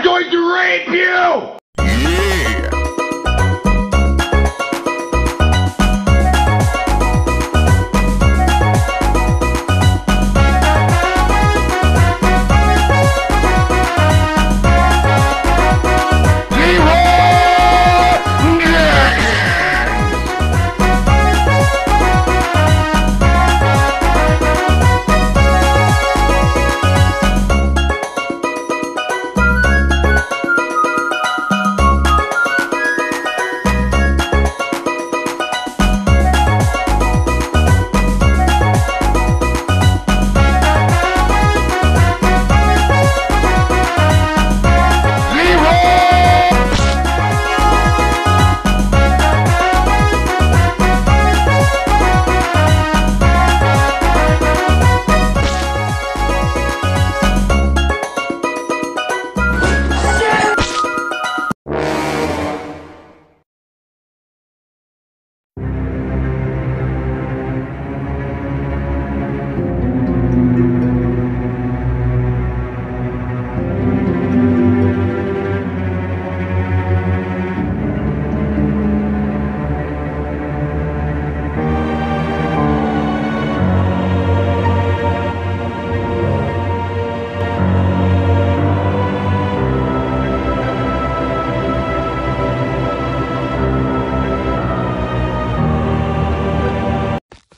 I'm going to rape you!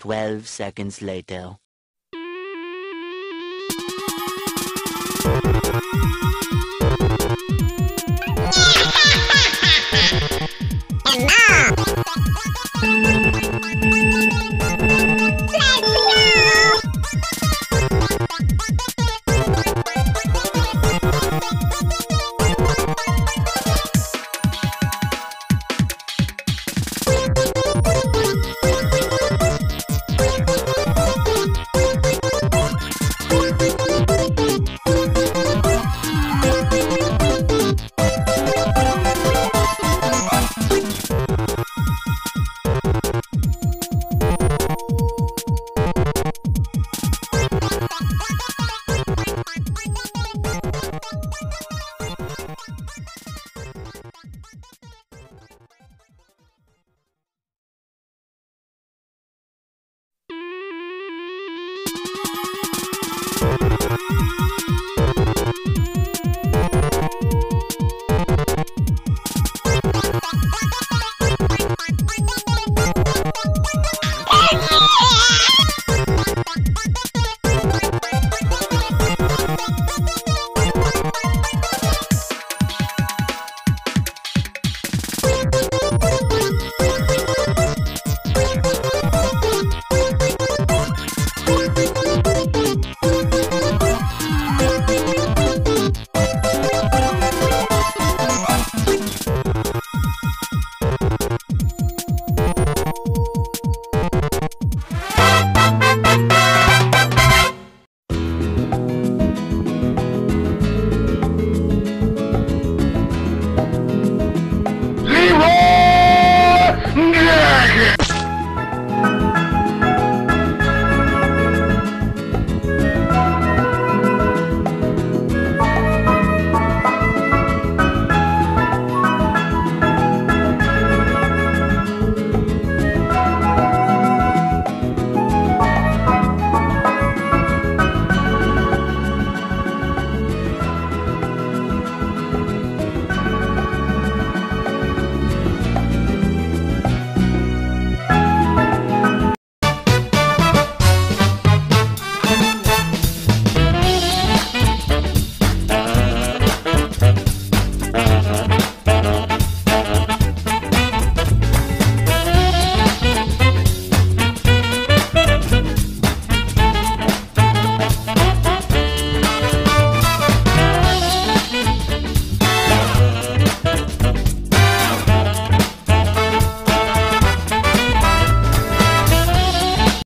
Twelve seconds later.